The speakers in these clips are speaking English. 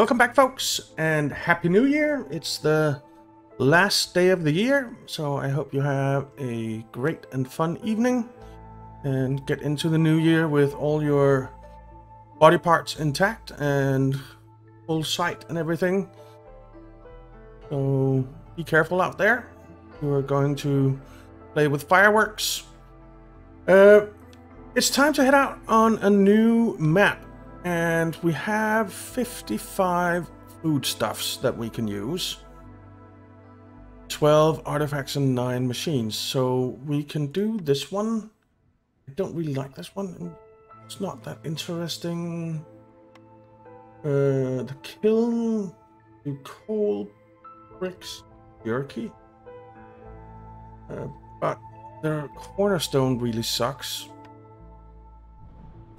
Welcome back, folks, and Happy New Year. It's the last day of the year, so I hope you have a great and fun evening and get into the new year with all your body parts intact and full sight and everything. So be careful out there. You are going to play with fireworks. Uh, it's time to head out on a new map and we have 55 foodstuffs that we can use. 12 artifacts and 9 machines. So we can do this one. I don't really like this one. It's not that interesting. Uh, the kiln, do coal, bricks, jerky. Uh, but the cornerstone really sucks.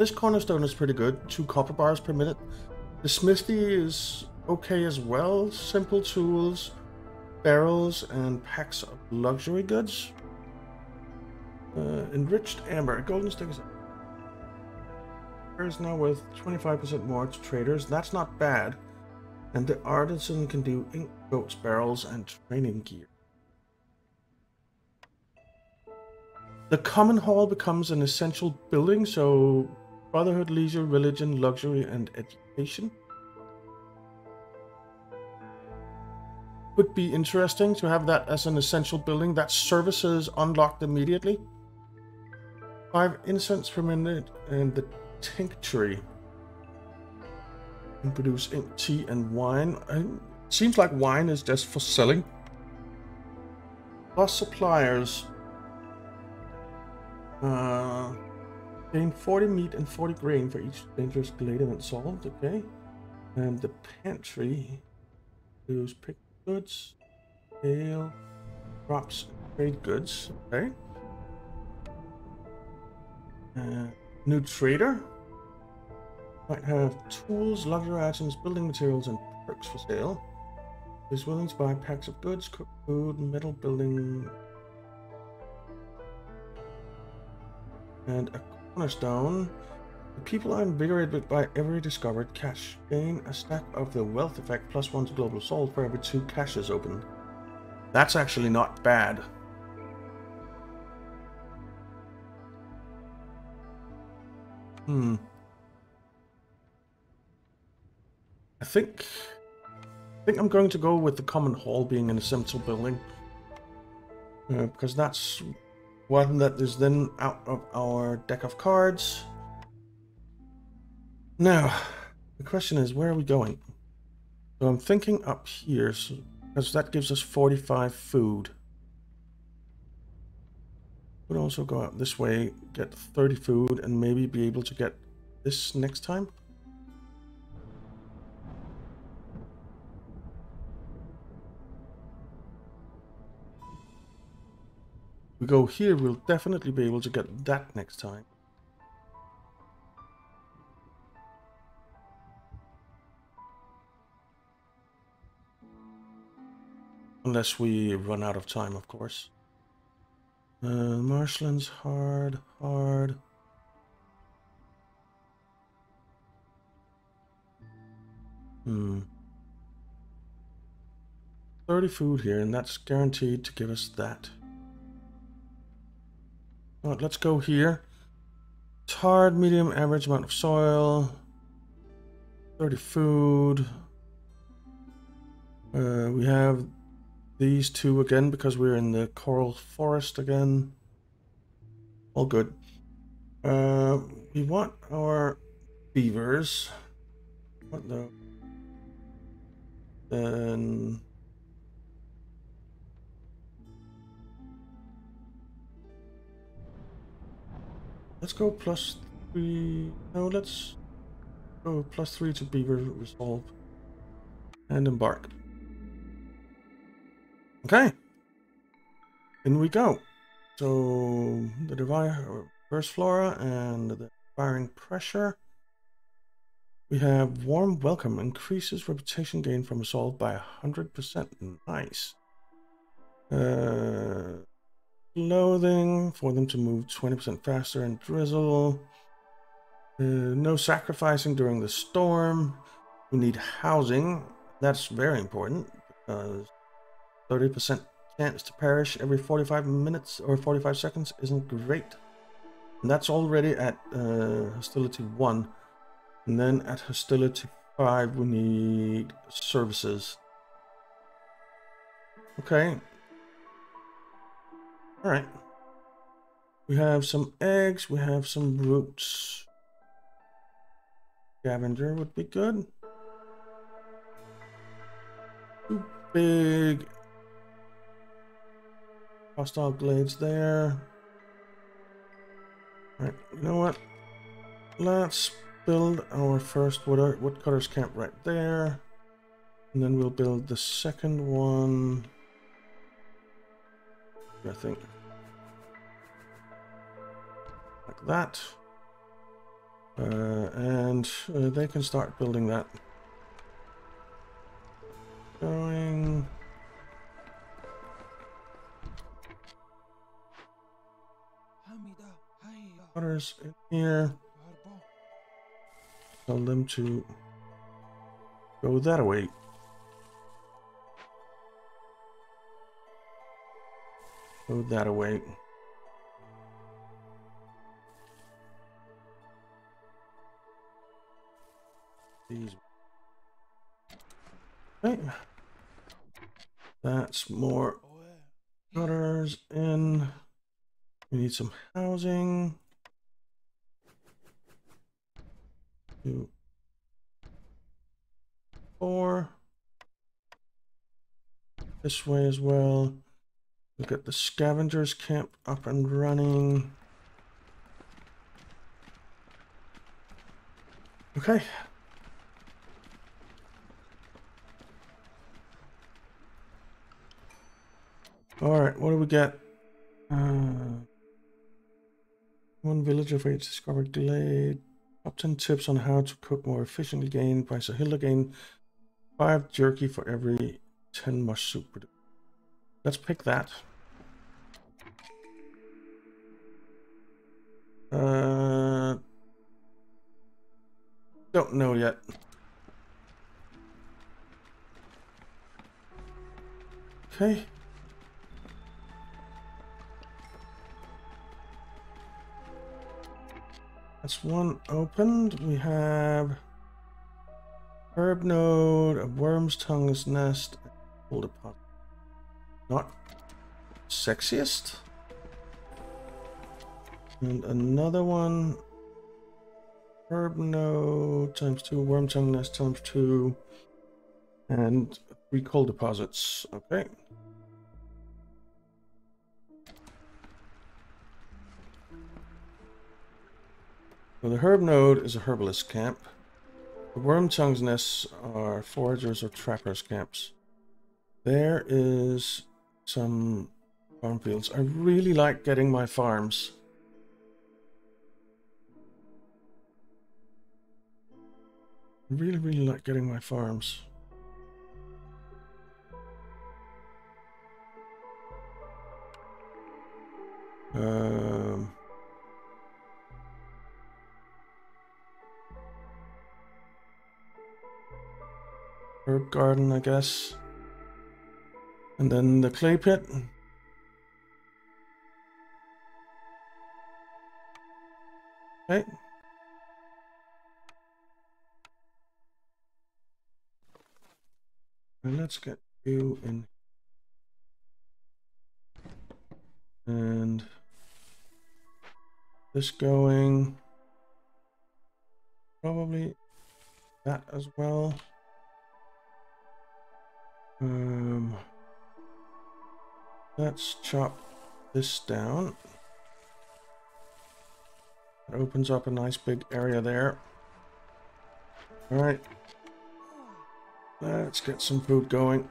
This cornerstone is pretty good, two copper bars per minute. The smithy is okay as well, simple tools, barrels, and packs of luxury goods. Uh, enriched amber, golden stick is now worth 25% more to traders. That's not bad. And the artisan can do ink boats, barrels, and training gear. The common hall becomes an essential building, so Brotherhood, leisure, religion, luxury, and education. Would be interesting to have that as an essential building. That services unlocked immediately. Five incense per minute, and the Tinctury can produce ink, tea, and wine. It seems like wine is just for selling. Plus suppliers. Uh, Gain 40 meat and 40 grain for each dangerous glade event solved, okay. And the pantry use pick goods, ale, crops, trade goods, okay. Uh, new trader. Might have tools, luxury items, building materials, and perks for sale. Is willing to buy packs of goods, cooked food, metal building, and a Cornerstone. The people are invigorated by every discovered cache. Gain a stack of the wealth effect plus one to global soul for every two caches opened. That's actually not bad. Hmm. I think I think I'm going to go with the common hall being an essential building. Uh, because that's one that is then out of our deck of cards. Now, the question is, where are we going? So I'm thinking up here, so, because that gives us 45 food. Would also go out this way, get 30 food, and maybe be able to get this next time. We go here, we'll definitely be able to get that next time. Unless we run out of time, of course. Uh, marshlands, hard, hard. Hmm. 30 food here, and that's guaranteed to give us that. Let's go here. Hard, medium, average amount of soil. 30 food. Uh, we have these two again because we're in the coral forest again. All good. Uh, we want our beavers. What the? Then Let's go plus three. No, let's go plus three to beaver resolve and embark. Okay. In we go. So the reverse flora and the firing pressure. We have warm welcome increases reputation gain from assault by 100%. Nice. Uh, Clothing for them to move 20% faster and drizzle. Uh, no sacrificing during the storm. We need housing. That's very important because 30% chance to perish every 45 minutes or 45 seconds isn't great. And that's already at uh, hostility 1. And then at hostility 5 we need services. Okay. Alright. We have some eggs, we have some roots. Scavenger would be good. Big hostile glades there. Alright, you know what? Let's build our first wood woodcutter's camp right there. And then we'll build the second one. I think. Like that. Uh, and uh, they can start building that. Going. Others in here. Tell them to go that way. Go that away. These. Okay. That's more gutters in. We need some housing. Two, four. This way as well. We'll get the scavengers camp up and running. Okay. All right, what do we get? Uh, one village of age discovered delayed. Top 10 tips on how to cook more efficiently gained by Sahilda gain 5 jerky for every 10 mush soup. Let's pick that. Don't know yet. Okay. That's one opened. We have herb node, a worm's tongue's nest, hold deposit. Not sexiest. And another one. Herb node times two, worm tongue nest times two, and three coal deposits. Okay. So the herb node is a herbalist camp. The worm tongue's nests are foragers or trappers camps. There is some farm fields. I really like getting my farms. Really, really like getting my farms. Um... herb garden, I guess. And then the clay pit. Okay. And let's get you in. And this going. Probably that as well. Um, let's chop this down. It opens up a nice big area there. All right. Let's get some food going.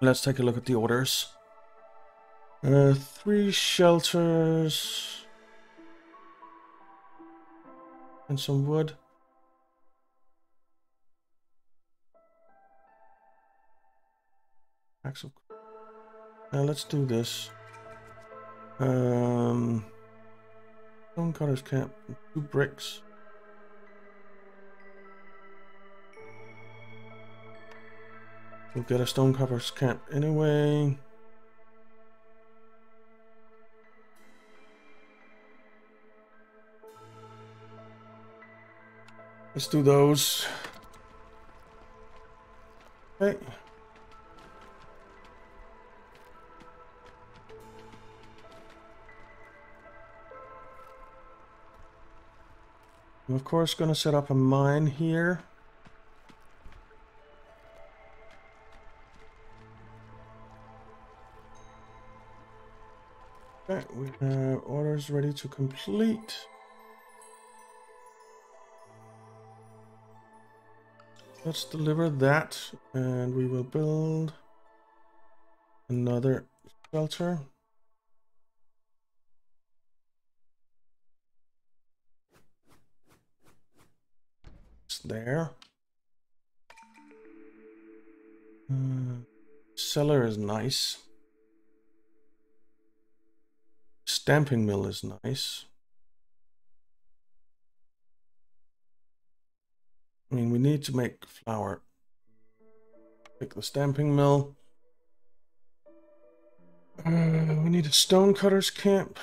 Let's take a look at the orders. Uh, three shelters. And some wood. Axel. Now let's do this. Um, stone cutters camp. Two bricks. We'll get a Stonecutter's camp anyway. Let's do those. Okay. I'm of course going to set up a mine here. Okay, we have orders ready to complete. Let's deliver that and we will build another shelter. It's there. Uh, cellar is nice. Stamping mill is nice. I mean, we need to make flour. Pick the stamping mill. Uh, we need a stonecutter's camp.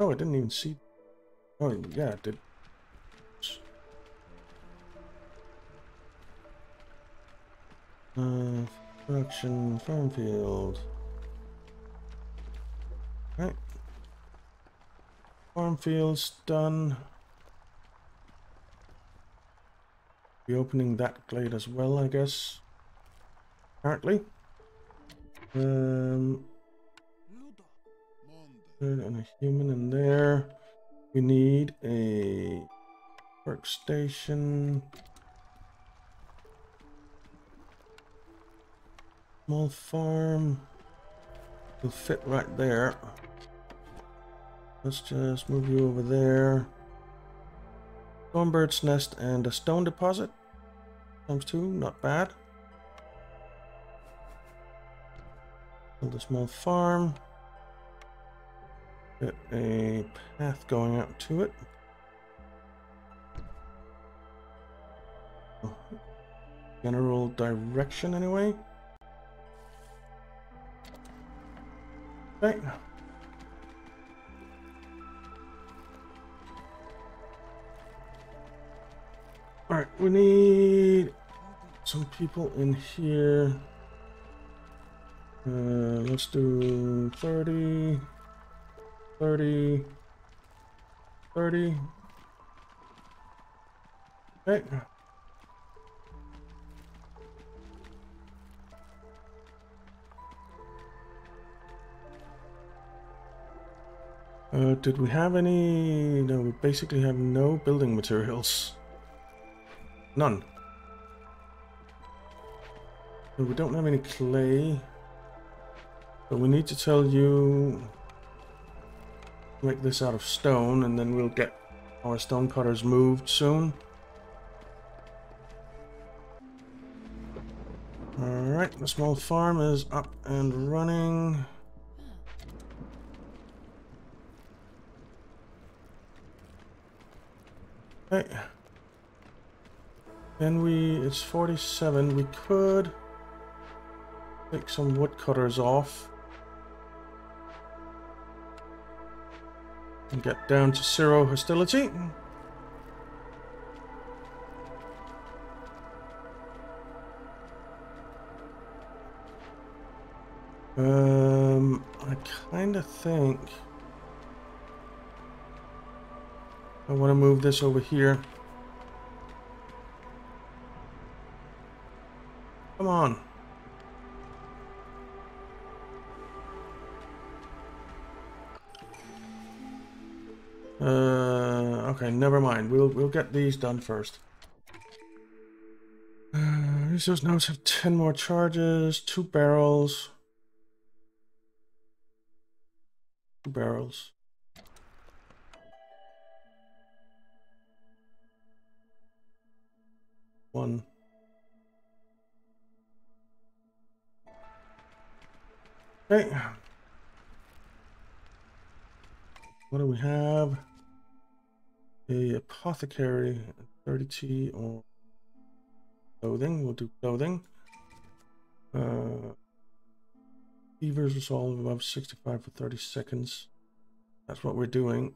Oh, I didn't even see. Oh, yeah, it did. Uh, production, farm field. Right. Farm fields done. Be opening that glade as well, I guess. Apparently. Um, and a human in there. We need a workstation. Small farm. Will fit right there. Let's just move you over there. Stormbird's nest and a stone deposit. Times two, not bad. Build a small farm. Get a path going out to it. General direction anyway. Right. Alright, we need some people in here. Uh, let's do 30, 30, 30. Okay. Uh, did we have any? No, we basically have no building materials. None. we don't have any clay. But we need to tell you make this out of stone and then we'll get our stone cutters moved soon. Alright, the small farm is up and running. Okay. Then we, it's 47, we could take some woodcutters off. And get down to zero hostility. Um, I kind of think I want to move this over here. Come on. Uh, okay, never mind. We'll we'll get these done first. Uh, resource nodes have ten more charges, two barrels, two barrels. One. Okay. What do we have? A apothecary 30T or clothing. We'll do clothing. Uh, beavers resolve above 65 for 30 seconds. That's what we're doing.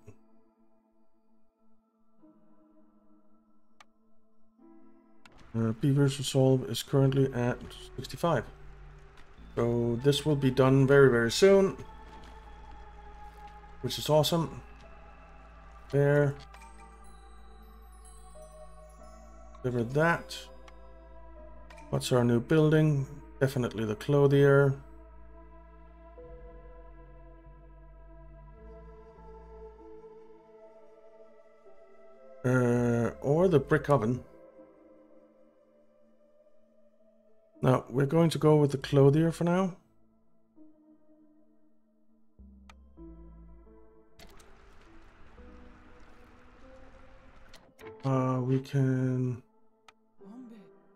Uh, Beaver's Resolve is currently at 65. So this will be done very, very soon. Which is awesome. There. Deliver that. What's our new building? Definitely the clothier. Uh, or the brick oven. Now, we're going to go with the clothier for now. Uh, we can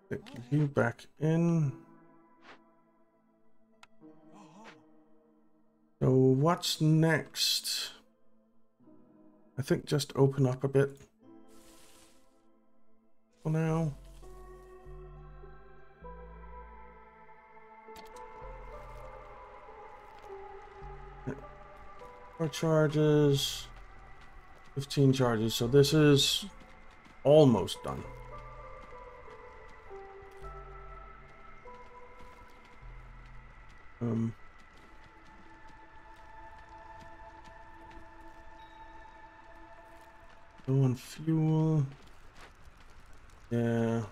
stick you back in. So what's next? I think just open up a bit for now. Four charges, 15 charges. So this is almost done. Um, low on fuel. Yeah.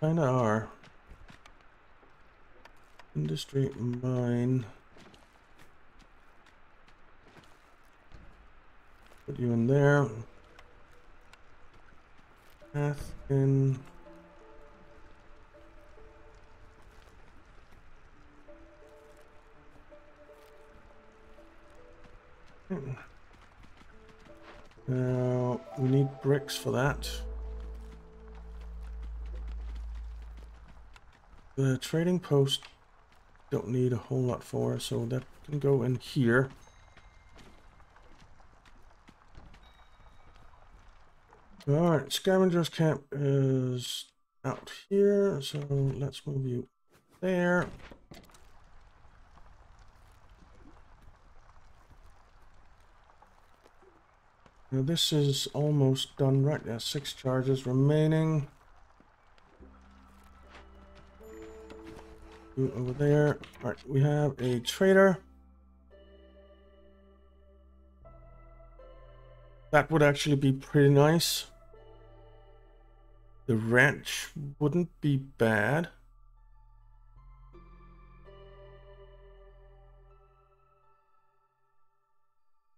Kinda are. Industry mine. Put you in there. Path in. Now, we need bricks for that. The trading post don't need a whole lot for, so that can go in here. Alright, scavenger's camp is out here, so let's move you there. Now this is almost done right now. Six charges remaining. over there. Alright, we have a trader. That would actually be pretty nice. The ranch wouldn't be bad.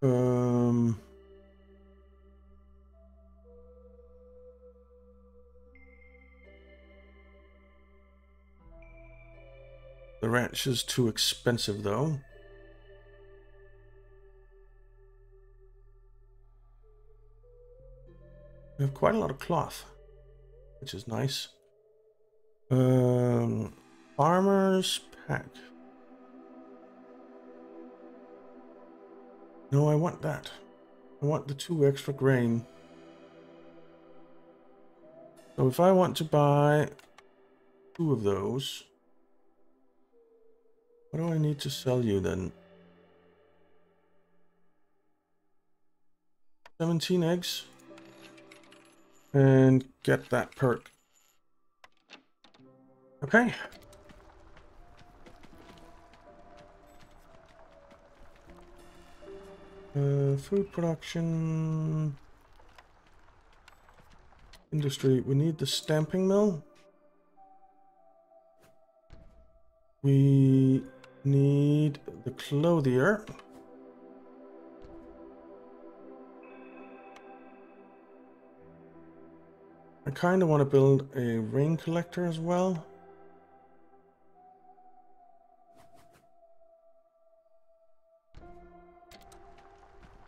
Um... The ranch is too expensive though. We have quite a lot of cloth which is nice. Um, farmer's pack. No, I want that. I want the two extra grain. So if I want to buy two of those, what do I need to sell you then? 17 eggs? And get that perk. Okay. Uh, food production industry. We need the stamping mill. We need the clothier. I kind of want to build a rain collector as well.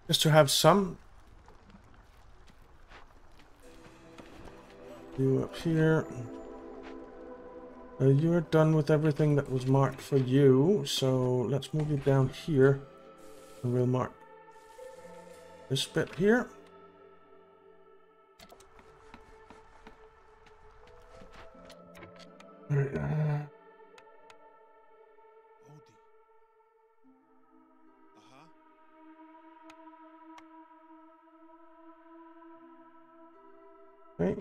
Just to have some. You up here. Uh, you're done with everything that was marked for you, so let's move you down here. And we'll mark this bit here. Uh. Right.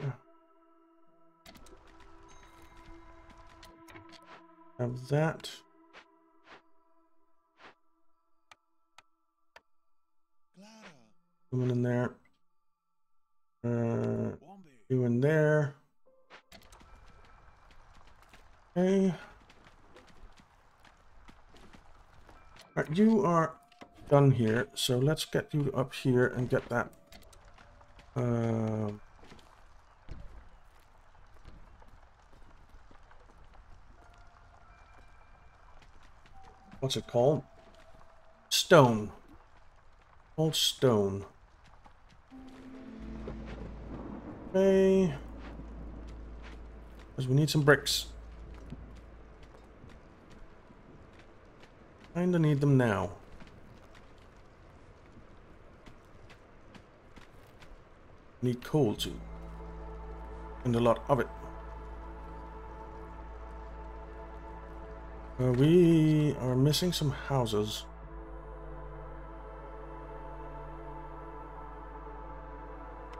Have that. Clara. Coming in there. Uh, you in there. Okay. Alright, you are done here, so let's get you up here and get that. Um. what's it called? Stone. Old stone. Okay. Because we need some bricks. Kinda need them now. Need coal too. And a lot of it. Uh, we are missing some houses.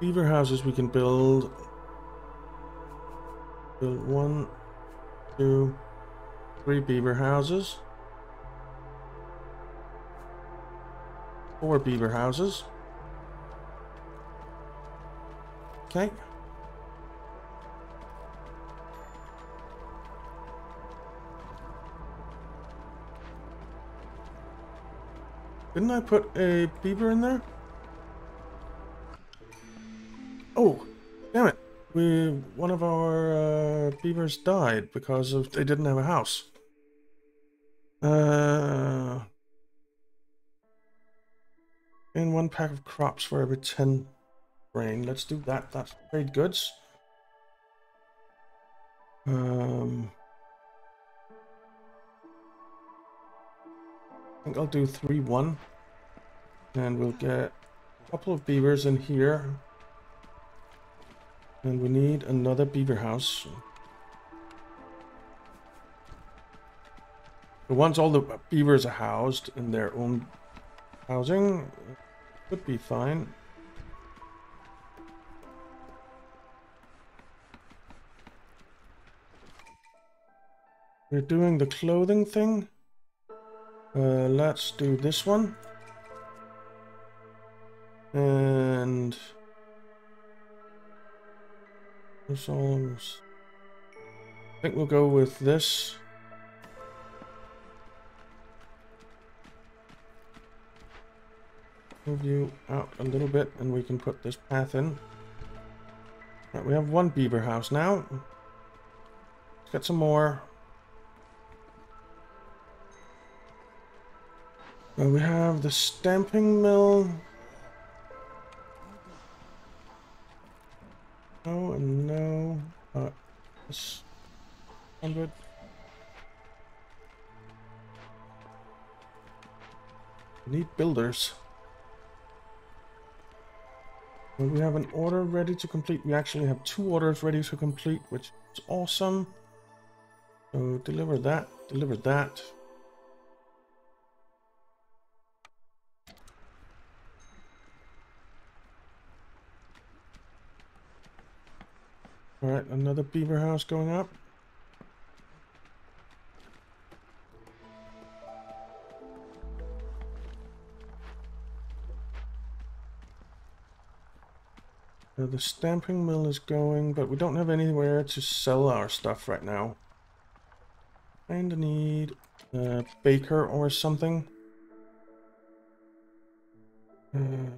Beaver houses we can build. Build one, two, three beaver houses. Four beaver houses. Okay. Didn't I put a beaver in there? Oh, damn it. We one of our uh, beavers died because of they didn't have a house. Uh one pack of crops for every 10 grain. Let's do that. That's trade goods. Um I think I'll do 3 1. And we'll get a couple of beavers in here. And we need another beaver house. But once all the beavers are housed in their own housing, could be fine. We're doing the clothing thing. Uh, let's do this one. And... This almost... I think we'll go with this. Move you out a little bit and we can put this path in. Right, we have one beaver house now. Let's get some more. Uh, we have the stamping mill. No and no. Uh, this hundred. We need builders. We have an order ready to complete. We actually have two orders ready to complete, which is awesome. So deliver that, deliver that. Alright, another beaver house going up. The stamping mill is going, but we don't have anywhere to sell our stuff right now. Kinda need a baker or something. Uh,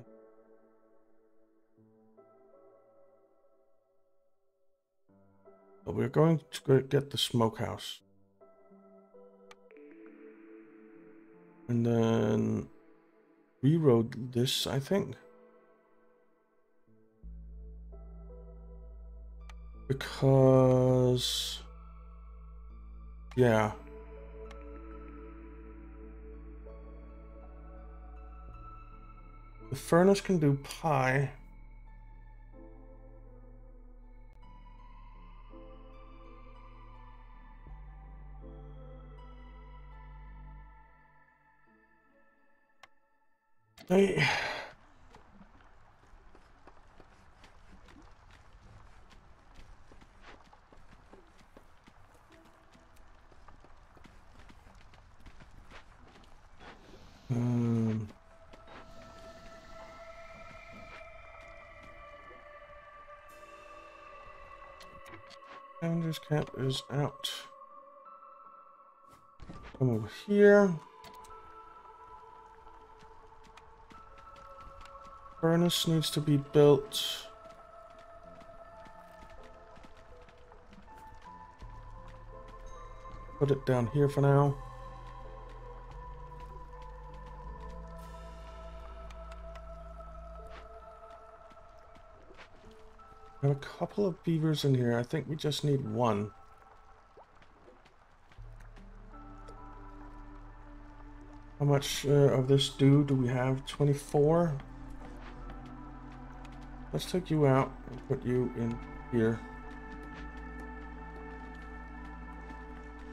but we're going to get the smokehouse. And then reroad this, I think. Because... Yeah. The furnace can do pie. Hey. Um, Scavenger's camp is out. Come over here. Furnace needs to be built. Put it down here for now. A couple of beavers in here. I think we just need one. How much uh, of this do do we have? 24? Let's take you out and put you in here.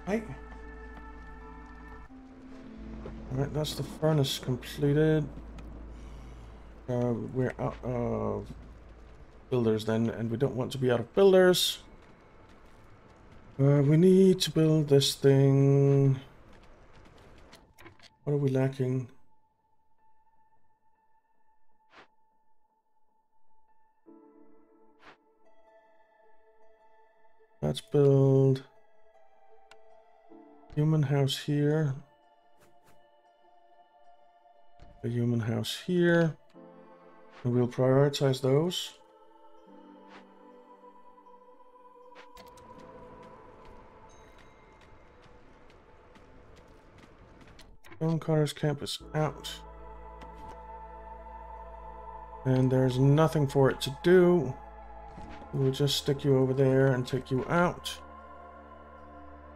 Right. Alright, that's the furnace completed. Uh, we're out of builders then, and we don't want to be out of builders. Uh, we need to build this thing. What are we lacking? Let's build human house here. A human house here. And we'll prioritize those. Stonecutters camp is out. And there's nothing for it to do. We'll just stick you over there and take you out.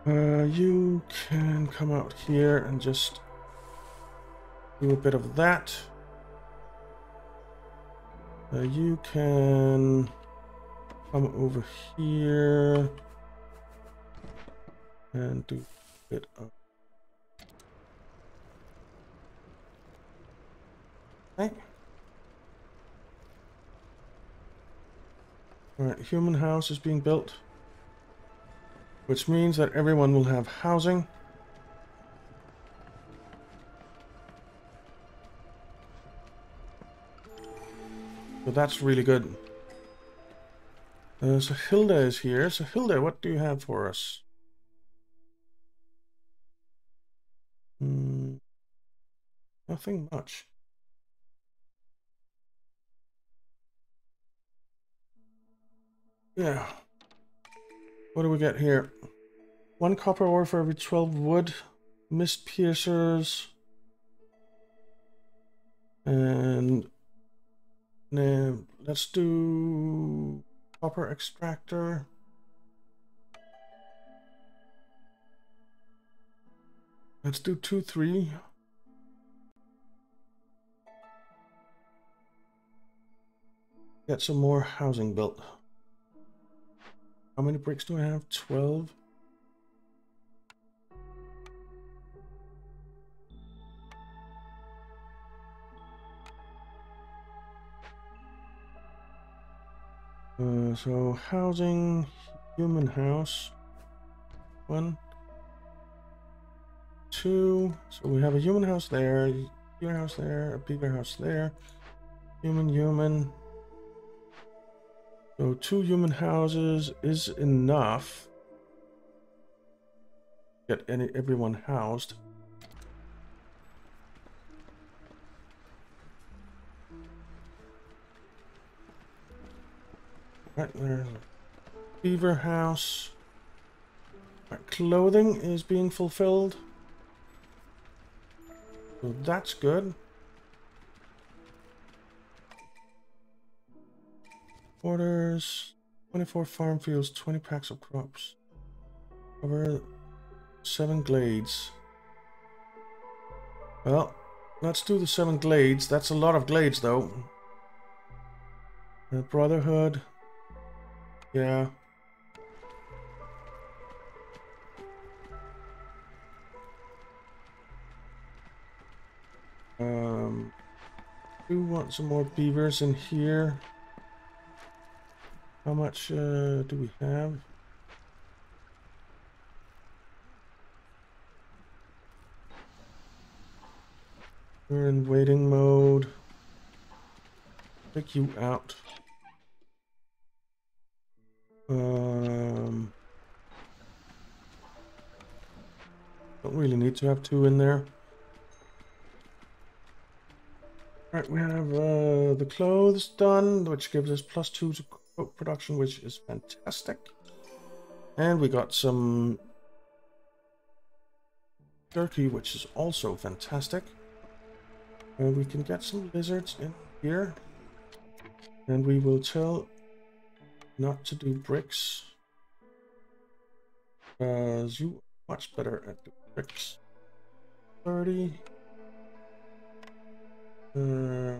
Uh, you can come out here and just do a bit of that. Uh, you can come over here and do a bit of Okay. Alright, human house is being built. Which means that everyone will have housing. So that's really good. Uh, Sahilda is here. Sahilda, what do you have for us? Hmm, nothing much. Yeah. What do we get here? One copper ore for every 12 wood. Mist piercers. And then let's do copper extractor. Let's do two, three. Get some more housing built. How many bricks do I have? 12? Uh, so housing, human house, one, two. So we have a human house there, human house there, a beaver house there, human, human, so two human houses is enough. Get any everyone housed. Right there's a beaver house. Clothing is being fulfilled. So that's good. Orders, 24 farm fields, 20 packs of crops. Cover 7 glades. Well, let's do the 7 glades. That's a lot of glades, though. The Brotherhood. Yeah. Um, do want some more beavers in here. How much uh, do we have? We're in waiting mode. Take you out. Um, don't really need to have two in there. Alright, we have uh, the clothes done, which gives us plus two to production, which is fantastic. And we got some jerky, which is also fantastic. And we can get some lizards in here. And we will tell not to do bricks. Because you are much better at the bricks. 30. Uh,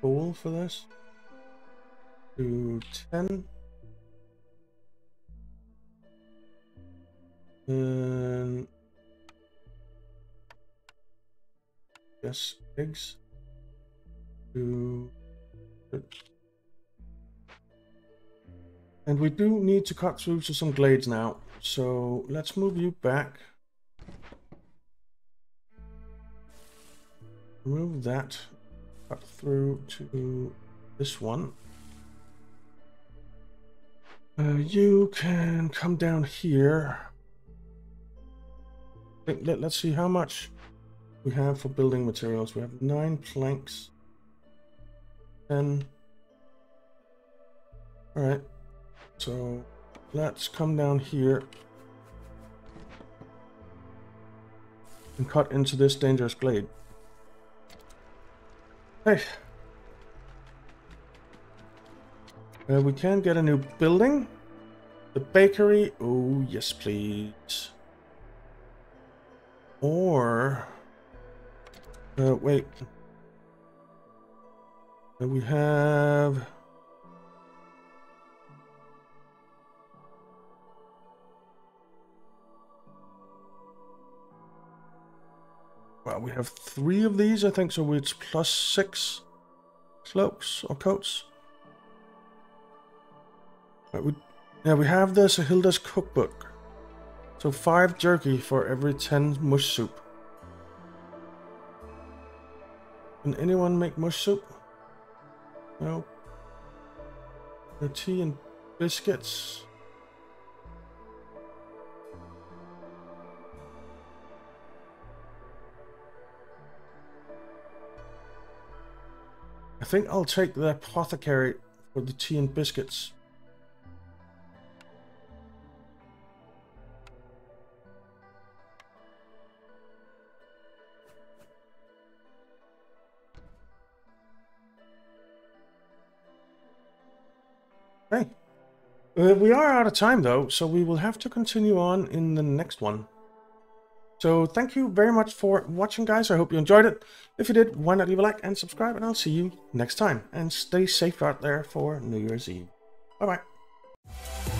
coal for this. To 10. And yes, eggs. Do and we do need to cut through to some glades now. So let's move you back. Move that cut through to this one. Uh, you can come down here. Let, let's see how much we have for building materials. We have nine planks. Ten. Alright. So let's come down here and cut into this dangerous glade. Hey. Uh, we can get a new building. The bakery. Oh, yes, please. Or... Uh, wait. We have... Well, we have three of these, I think, so it's plus six cloaks or coats. Right, we, yeah, we have this Hilda's cookbook. So five jerky for every ten mush soup. Can anyone make mush soup? No. No tea and biscuits. I think I'll take the apothecary for the tea and biscuits. Okay. Uh, we are out of time though, so we will have to continue on in the next one. So thank you very much for watching, guys. I hope you enjoyed it. If you did, why not leave a like and subscribe, and I'll see you next time. And stay safe out there for New Year's Eve. Bye-bye.